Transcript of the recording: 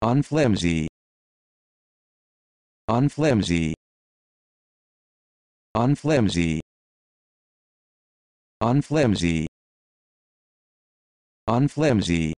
unflimsy unflimsy unflimsy unflimsy unflimsy